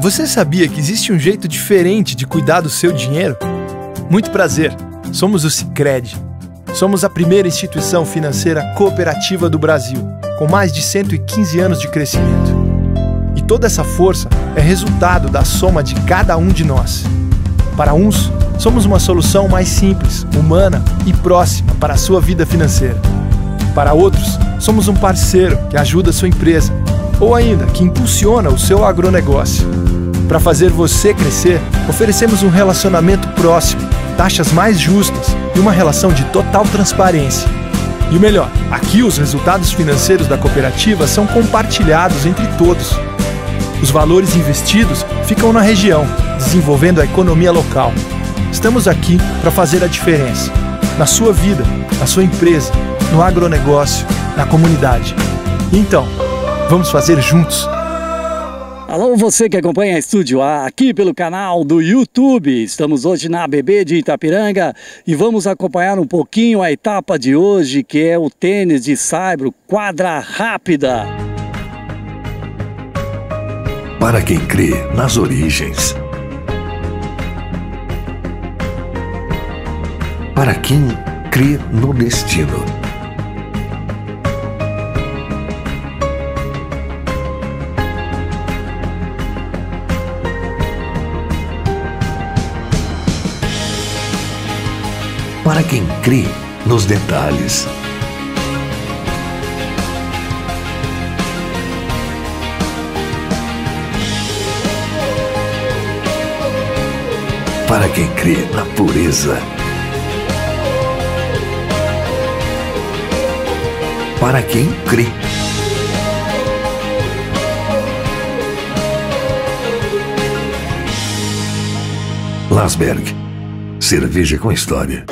Você sabia que existe um jeito diferente de cuidar do seu dinheiro? Muito prazer. Somos o Sicredi. Somos a primeira instituição financeira cooperativa do Brasil, com mais de 115 anos de crescimento. E toda essa força é resultado da soma de cada um de nós. Para uns, somos uma solução mais simples, humana e próxima para a sua vida financeira. Para outros, somos um parceiro que ajuda a sua empresa ou ainda que impulsiona o seu agronegócio. Para fazer você crescer, oferecemos um relacionamento próximo, taxas mais justas e uma relação de total transparência. E o melhor, aqui os resultados financeiros da cooperativa são compartilhados entre todos. Os valores investidos ficam na região, desenvolvendo a economia local. Estamos aqui para fazer a diferença na sua vida, na sua empresa, no agronegócio, na comunidade. Então, Vamos fazer juntos. Alô, você que acompanha a Estúdio A aqui pelo canal do YouTube. Estamos hoje na ABB de Itapiranga e vamos acompanhar um pouquinho a etapa de hoje, que é o tênis de saibro quadra rápida. Para quem crê nas origens. Para quem crê no destino. Para quem crê nos detalhes. Para quem crê na pureza. Para quem crê. Lasberg. Cerveja com história.